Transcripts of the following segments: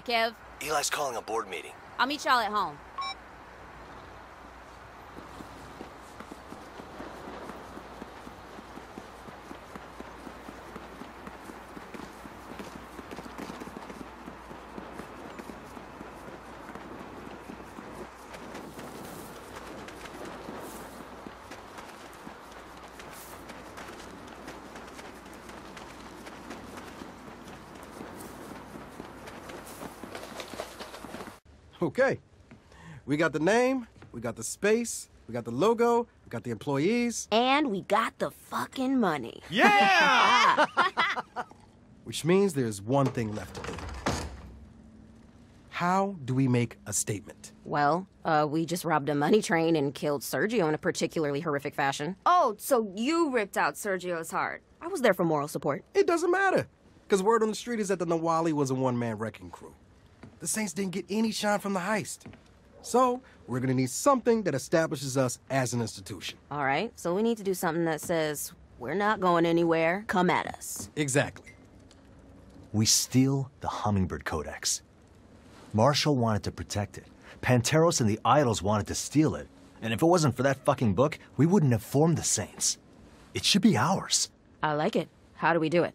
You Kev. Eli's calling a board meeting. I'll meet y'all at home. Okay. We got the name, we got the space, we got the logo, we got the employees, And we got the fucking money. Yeah! which means there's one thing left to do. How do we make a statement? Well, uh, we just robbed a money train and killed Sergio in a particularly horrific fashion. Oh, so you ripped out Sergio's heart. I was there for moral support. It doesn't matter. Because word on the street is that the Nahualli was a one man wrecking crew. The Saints didn't get any shine from the heist. So, we're gonna need something that establishes us as an institution. All right, so we need to do something that says, we're not going anywhere, come at us. Exactly. We steal the Hummingbird Codex. Marshall wanted to protect it. Panteros and the Idols wanted to steal it. And if it wasn't for that fucking book, we wouldn't have formed the Saints. It should be ours. I like it. How do we do it?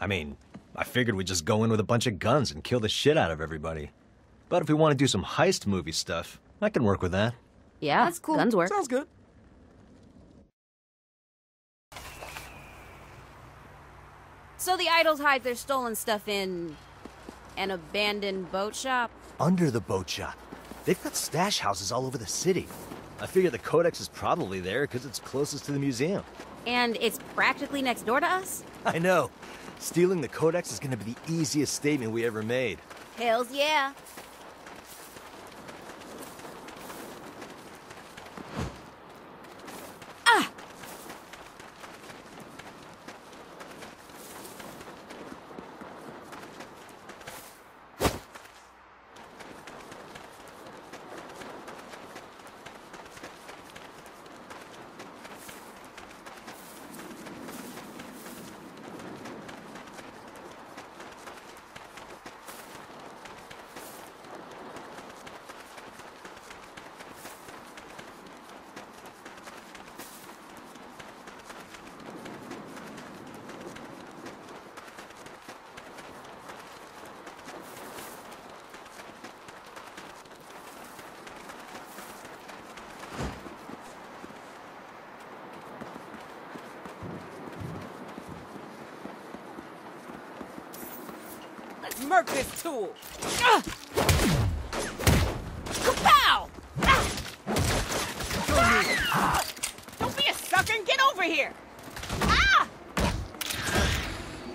I mean, I figured we'd just go in with a bunch of guns and kill the shit out of everybody. But if we want to do some heist movie stuff, I can work with that. Yeah, That's cool. Guns work. Sounds good. So the idols hide their stolen stuff in an abandoned boat shop? Under the boat shop. They've got stash houses all over the city. I figure the Codex is probably there because it's closest to the museum. And it's practically next door to us? I know. Stealing the Codex is to be the easiest statement we ever made. Hells yeah. Let's this tool. Kapow! Don't be a sucker and get over here. Ah!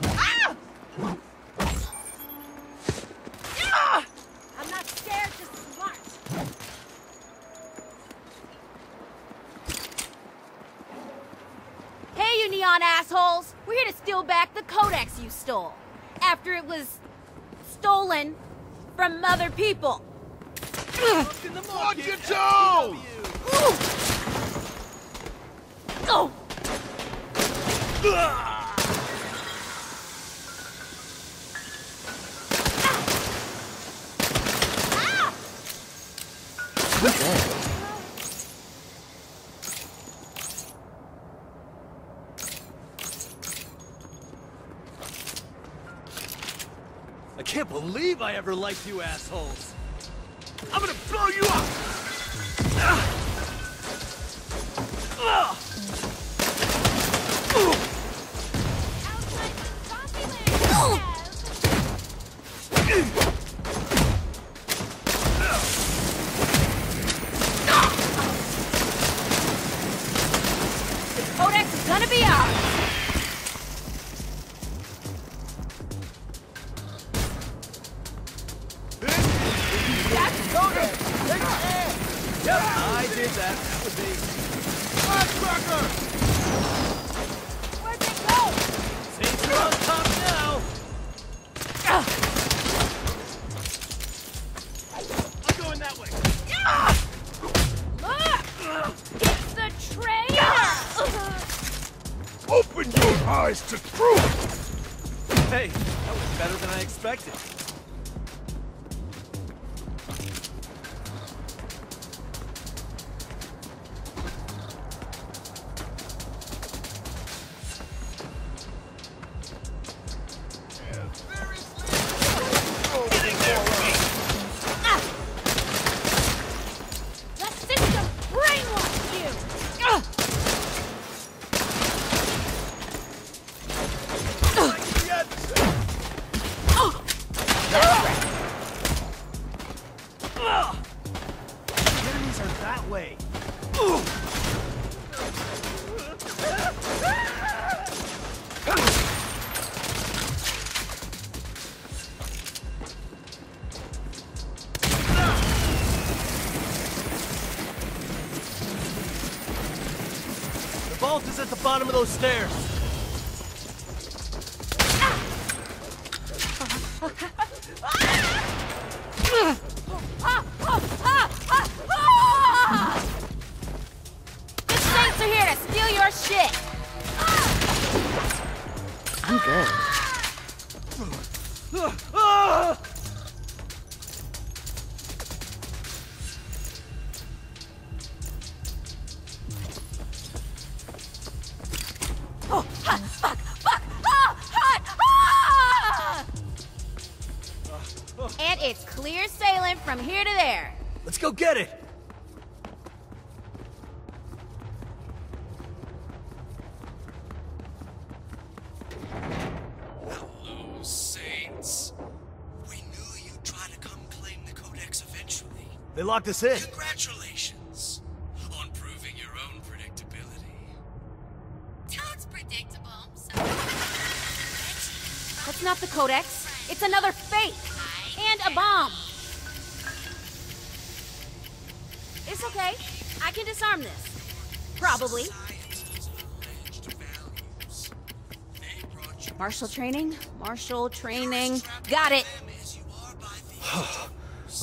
Ah! Ah! I'm not scared, just smart. Hey, you neon assholes! We're here to steal back the codex you stole. After it was stolen from other people. Watch your! I ever liked you assholes. I'm gonna blow you up! Ah! Your eyes vault is at the bottom of those stairs. They locked us in. Congratulations on proving your own predictability. Toad's predictable, so... That's not the Codex. It's another fake. And a bomb. It's okay. I can disarm this. Probably. Society's alleged values. They brought you Martial training? Martial training. Got it. them as you are by the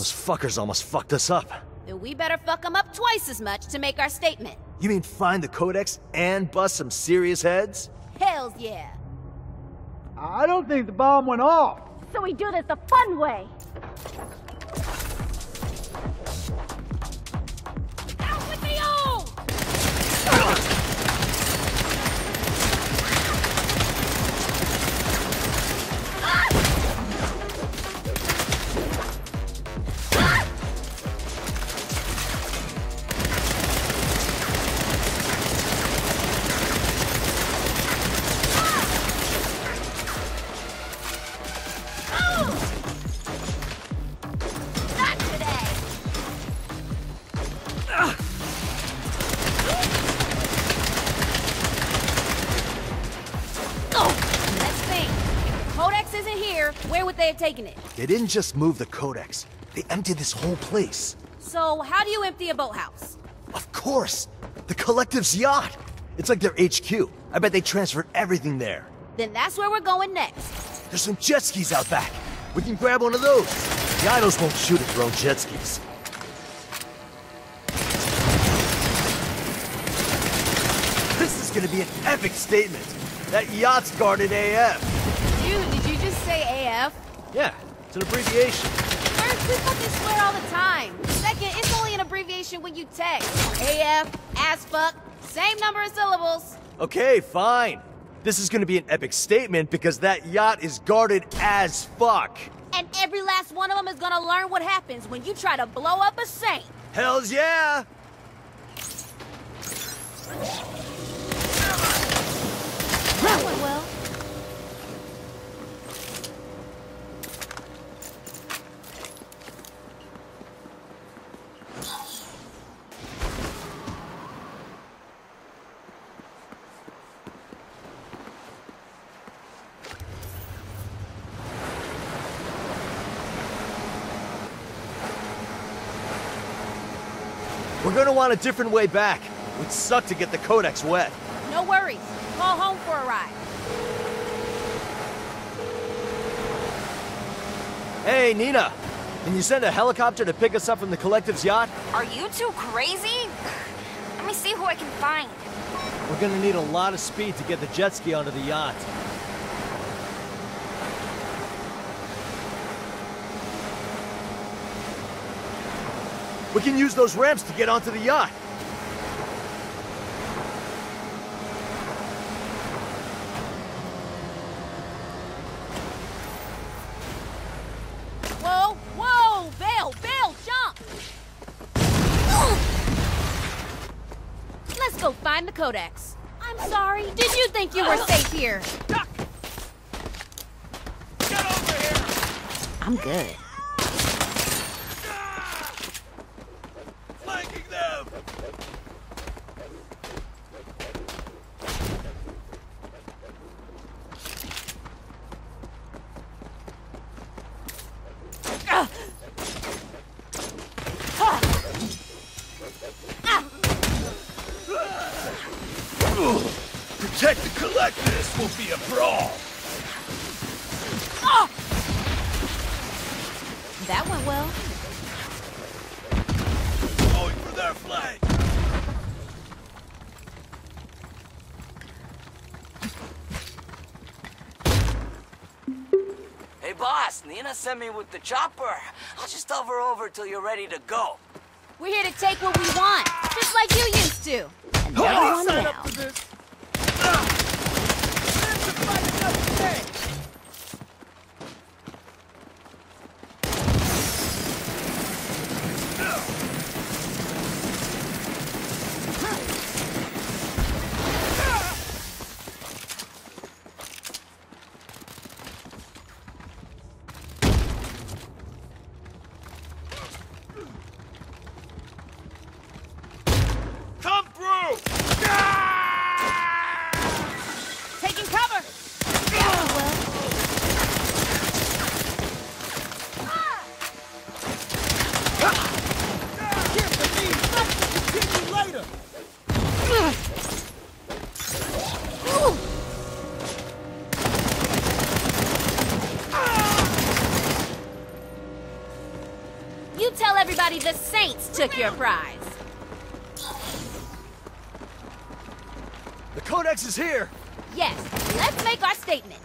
Those fuckers almost fucked us up. Then we better fuck them up twice as much to make our statement. You mean find the Codex and bust some serious heads? Hells yeah. I don't think the bomb went off. So we do this the fun way. They it? They didn't just move the Codex. They emptied this whole place. So, how do you empty a boathouse? Of course! The Collective's yacht! It's like their HQ. I bet they transferred everything there. Then that's where we're going next. There's some jet skis out back. We can grab one of those. The idols won't shoot at their own jet skis. This is gonna be an epic statement. That yacht's guarded AF. Yeah, it's an abbreviation. First, we fucking swear all the time. Second, it's only an abbreviation when you text. AF, as fuck, same number of syllables. Okay, fine. This is gonna be an epic statement because that yacht is guarded as fuck. And every last one of them is gonna learn what happens when you try to blow up a saint. Hells yeah! That went well. We're gonna want a different way back. Would suck to get the Codex wet. No worries. Call home for a ride. Hey, Neenah. Can you send a helicopter to pick us up from the Collective's yacht? Are you two crazy? Let me see who I can find. We're gonna need a lot of speed to get the jet ski onto the yacht. We can use those ramps to get onto the yacht. Whoa, whoa! Bail, bail, jump! Let's go find the Codex. I'm sorry. Did you think you were uh, safe here? Get over here! I'm good. Flanking them! Protect the collect. This will be a brawl. Ah! That went well. Going for their flank. Hey, boss, Neenah sent me with the chopper. I'll just hover over till you're ready to go. We're here to take what we want, just like you used to. And everyone down. Your prize. The Codex is here! Yes, let's make our statement.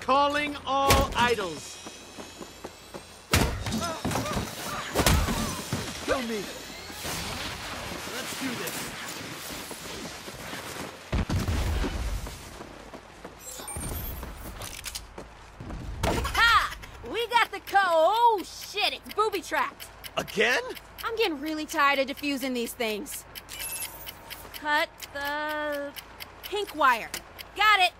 Calling all idols. Kill me! Let's do this. Ha! We got the co. Oh shit! It's booby trapped. Again? I'm getting really tired of defusing these things. Cut the pink wire. Got it.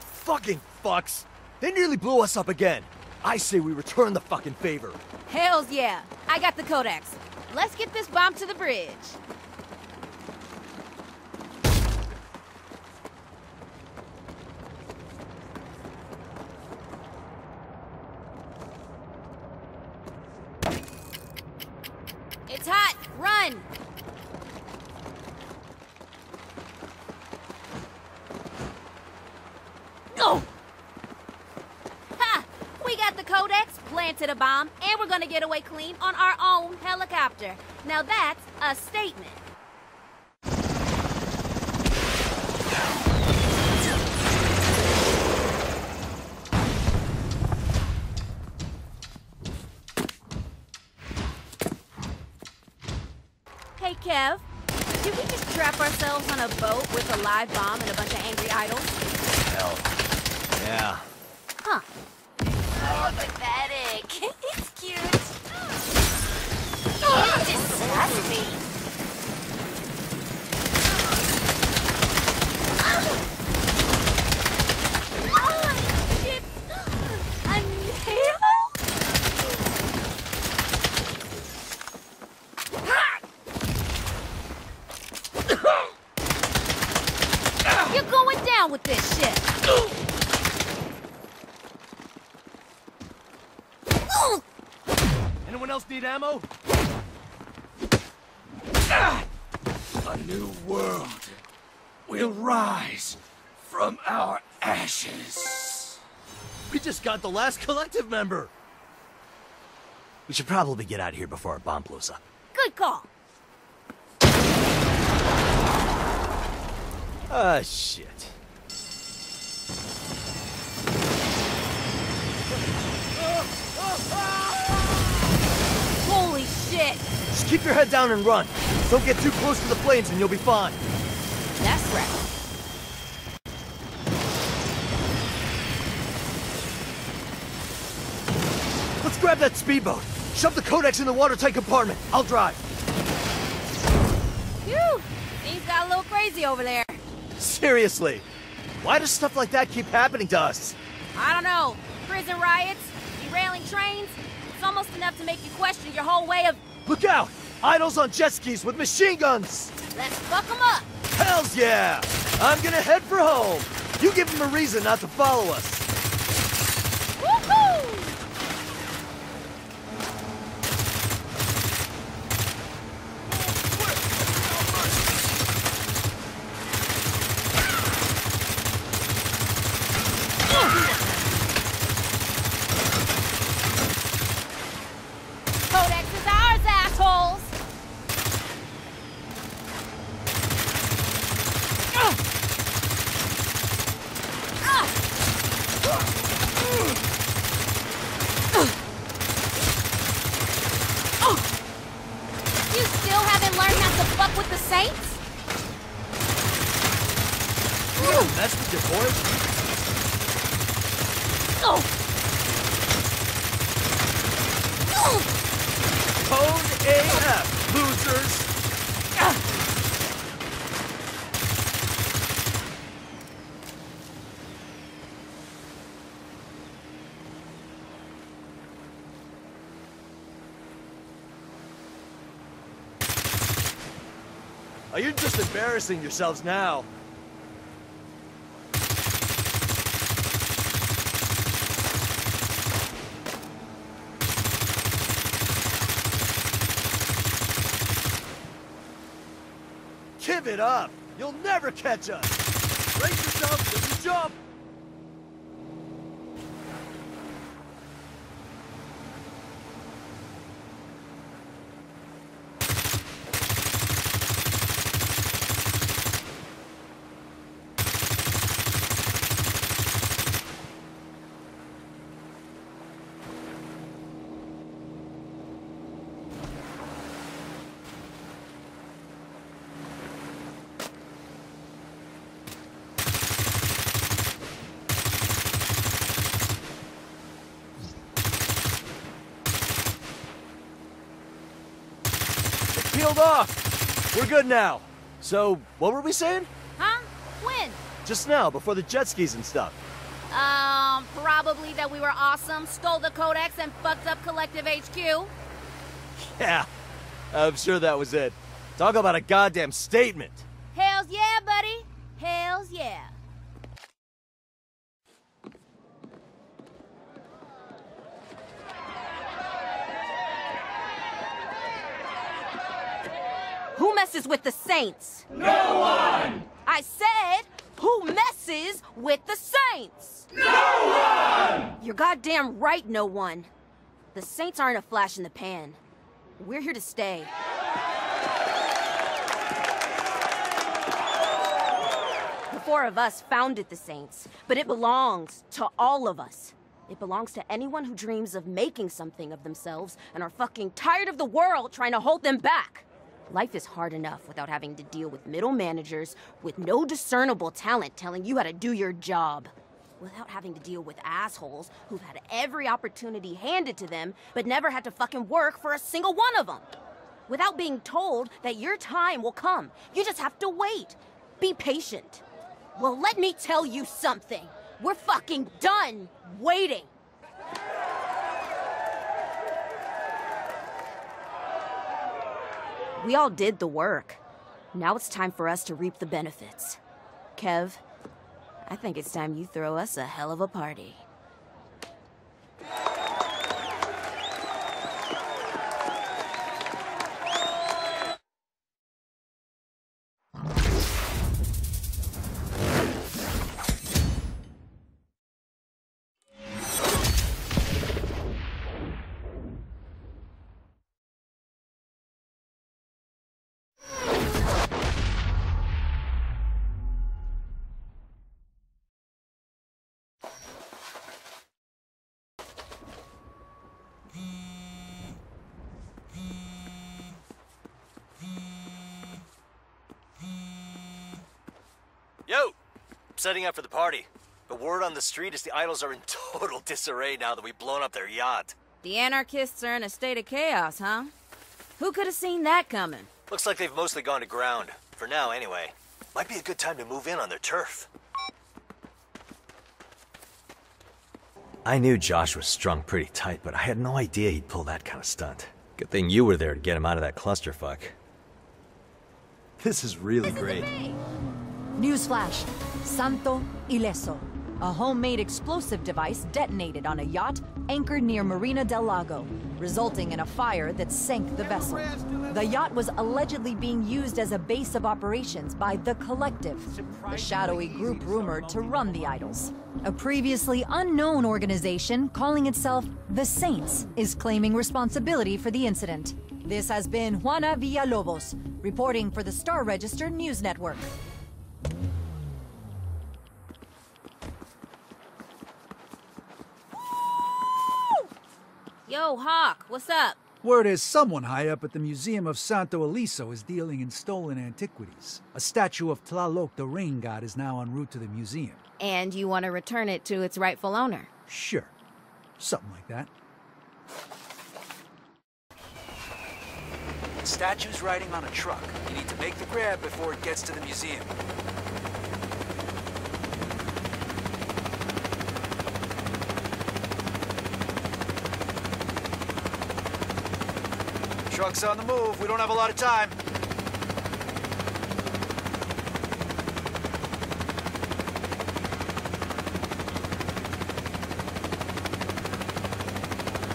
Fucking fucks! They nearly blew us up again. I say we return the fucking favor. Hells yeah. I got the codex. Let's get this bomb to the bridge. It's hot. Run. Go. Ha! We got the codex, planted a bomb, and we're gonna get away clean on our own helicopter. Now that's a statement. Hey, Kev. Did we just trap ourselves on a boat with a live bomb and a bunch of angry idols? Hell. Yeah. Huh. Oh, pathetic. it's cute. Oh, disgusting. Oh, shit! A nail? You're going down with this shit. Anyone else need ammo? A new world will rise from our ashes. We just got the last collective member. We should probably get out of here before our bomb blows up. Good call. Ah, shit. Holy shit. Just keep your head down and run. Don't get too close to the flames and you'll be fine. That's right. Let's grab that speedboat. Shove the codex in the watertight compartment. I'll drive. Phew. Things got a little crazy over there. Seriously. Why does stuff like that keep happening to us? I don't know. Prison riots, derailing trains. Almost enough to make you question your whole way of. Look out! Idols on jet skis with machine guns! Let's fuck them up. Hells yeah! I'm gonna head for home. You give them a reason not to follow us. Woohoo! to fuck with the Saints? You gonna mess with your boys? Oh! Oh! Code AF, losers! Oh, you're just embarrassing yourselves now. Give it up! You'll never catch us! Brace yourself when you jump! Peeled off! We're good now. So, what were we saying? Huh? When? Just now, before the jet skis and stuff. Um, probably that we were awesome, stole the Codex, and fucked up Collective HQ. Yeah, I'm sure that was it. Talk about a goddamn statement. Hells yeah, buddy. Hells yeah. Who messes with the Saints? No one! I said, who messes with the Saints? No one! You're goddamn right, no one. The Saints aren't a flash in the pan. We're here to stay. The four of us founded the Saints, but it belongs to all of us. It belongs to anyone who dreams of making something of themselves and are fucking tired of the world trying to hold them back. Life is hard enough without having to deal with middle managers with no discernible talent telling you how to do your job. Without having to deal with assholes who've had every opportunity handed to them but never had to fucking work for a single one of them. Without being told that your time will come. You just have to wait. Be patient. Well, let me tell you something. We're fucking done waiting. We all did the work. Now it's time for us to reap the benefits. Kev, I think it's time you throw us a hell of a party. Setting up for the party. The word on the street is the idols are in total disarray now that we've blown up their yacht. The anarchists are in a state of chaos, huh? Who could have seen that coming? Looks like they've mostly gone to ground. For now, anyway. Might be a good time to move in on their turf. I knew Josh was strung pretty tight, but I had no idea he'd pull that kind of stunt. Good thing you were there to get him out of that clusterfuck. This is really great. Newsflash. Santo Ileso. A homemade explosive device detonated on a yacht anchored near Marina del Lago, resulting in a fire that sank the vessel. The yacht was allegedly being used as a base of operations by The Collective, the shadowy group rumored to run the idols. A previously unknown organization calling itself The Saints is claiming responsibility for the incident. This has been Juana Villalobos, reporting for the Star Register News Network. Yo, Hawk, what's up? Word is someone high up at the Museum of Santo Ileso is dealing in stolen antiquities. A statue of Tlaloc, the rain god, is now en route to the museum. And you want to return it to its rightful owner? Sure. Something like that. The statue's riding on a truck. You need to make the grab before it gets to the museum. Truck's on the move. We don't have a lot of time.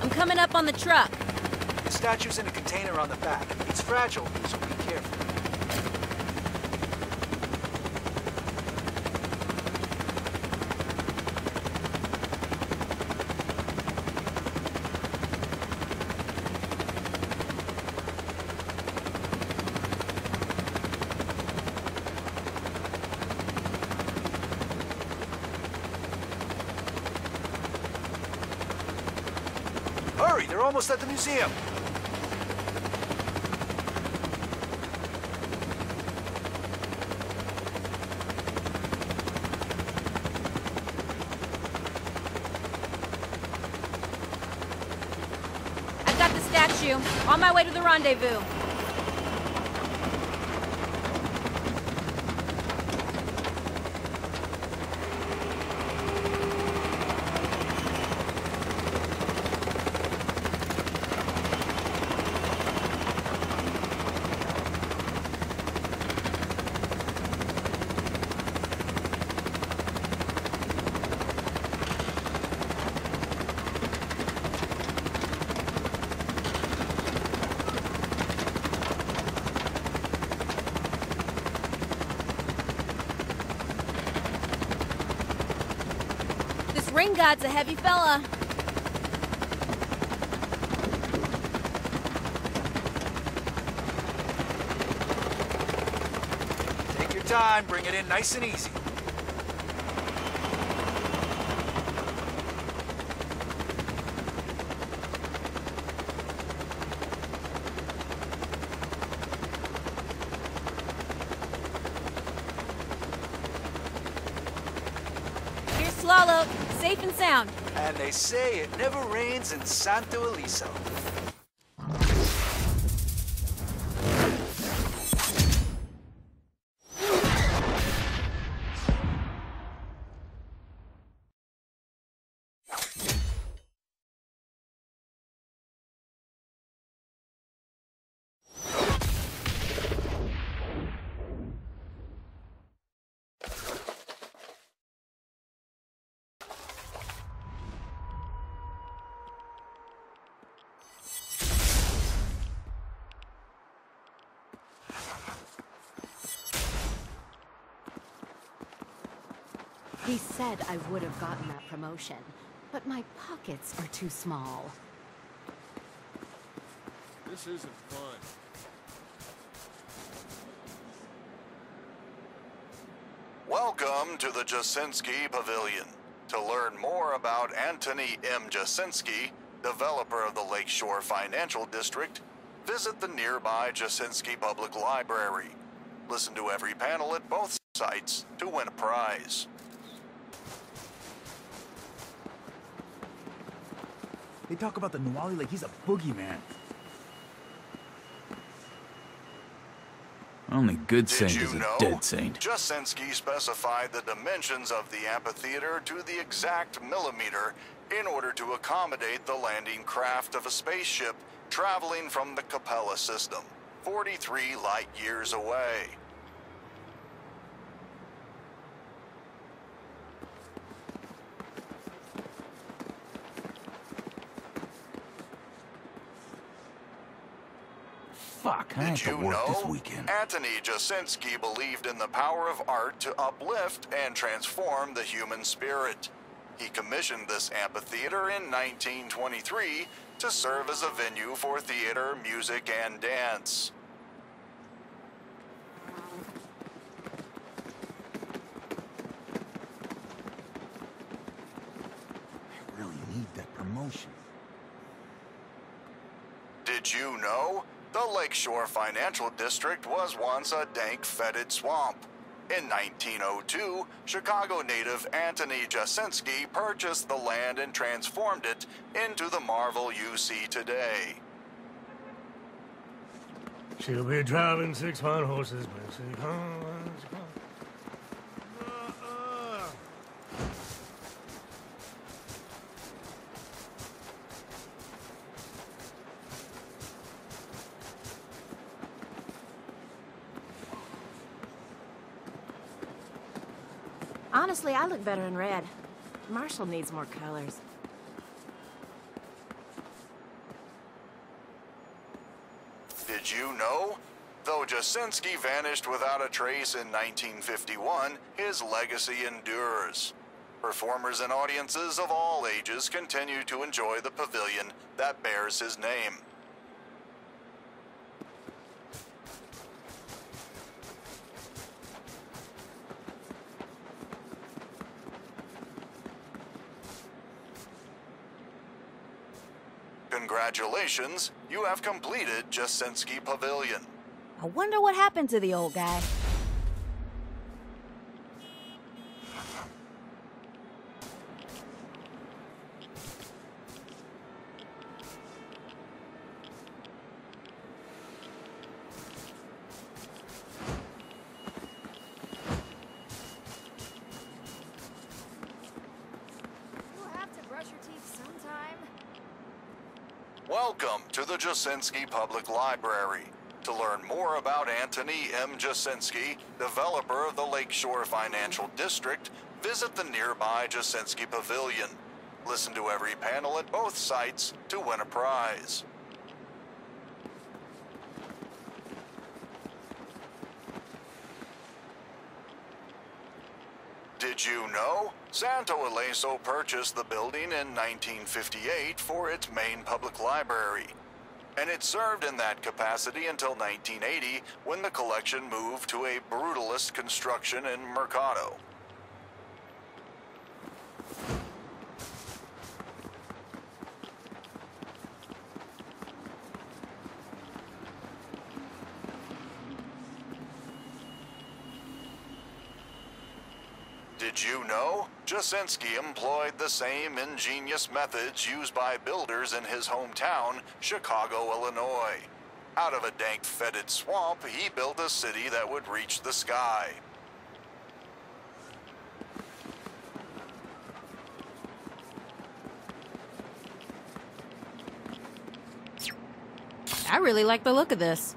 I'm coming up on the truck. The statue's in a container on the back. It's fragile, so be careful. At the museum. I got the statue. On my way to the rendezvous. Ring god's a heavy fella. Take your time, bring it in nice and easy. Swallow, safe and sound. And they say it never rains in Santo Ileso. Said I would have gotten that promotion, but my pockets are too small. This isn't fun. Welcome to the Jasinski Pavilion. To learn more about Anthony M. Jasinski, developer of the Lakeshore Financial District, visit the nearby Jasinski Public Library. Listen to every panel at both sites to win a prize. They talk about the Nahualli like he's a boogeyman. Only good Did saint you is a know? dead saint. Jasinski specified the dimensions of the amphitheater to the exact millimeter in order to accommodate the landing craft of a spaceship traveling from the Capella system, 43 light years away. Fuck, I Did have to you work know? this weekend. Anthony Jasinski believed in the power of art to uplift and transform the human spirit. He commissioned this amphitheater in 1923 to serve as a venue for theater, music, and dance. I really need that promotion. Did Lakeshore Financial District was once a dank, fetid swamp. In 1902, Chicago native Anthony Jasinski purchased the land and transformed it into the marvel you see today. She'll be driving six fine horses, but she Honestly, I look better in red. Marshall needs more colors. Did you know? Though Jasinski vanished without a trace in 1951, his legacy endures. Performers and audiences of all ages continue to enjoy the pavilion that bears his name. Congratulations, you have completed Jasinski Pavilion. I wonder what happened to the old guy. Welcome to the Jasinski Public Library. To learn more about Anthony M. Jasinski, developer of the Lakeshore Financial District, visit the nearby Jasinski Pavilion. Listen to every panel at both sites to win a prize. Did you know? Santo Ileso purchased the building in 1958 for its main public library. And it served in that capacity until 1980 when the collection moved to a brutalist construction in Mercado. Did you know? Jasinski employed the same ingenious methods used by builders in his hometown, Chicago, Illinois. Out of a dank, fetid swamp, he built a city that would reach the sky. I really like the look of this.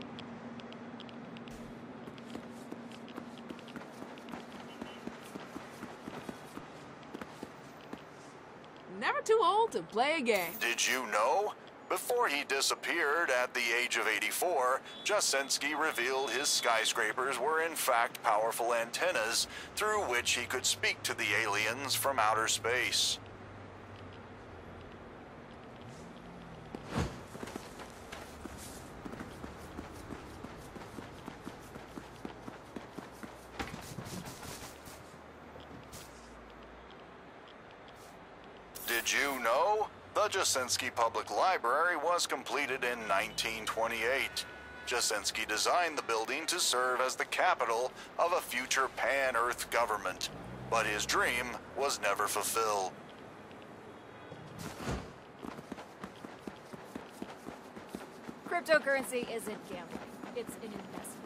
Never too old to play a game. Did you know? Before he disappeared at the age of 84, Jasinski revealed his skyscrapers were in fact powerful antennas through which he could speak to the aliens from outer space. Did you know? The Jasinski Public Library was completed in 1928. Jasinski designed the building to serve as the capital of a future pan-Earth government, but his dream was never fulfilled. Cryptocurrency isn't gambling. It's an investment.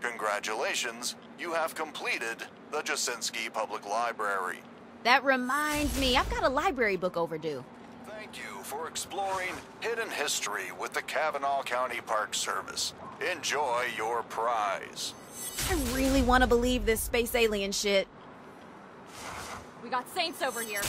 Congratulations, you have completed the Jasinski Public Library. That reminds me, I've got a library book overdue. Thank you for exploring hidden history with the Kavanaugh County Park Service. Enjoy your prize. I really want to believe this space alien shit. We got saints over here.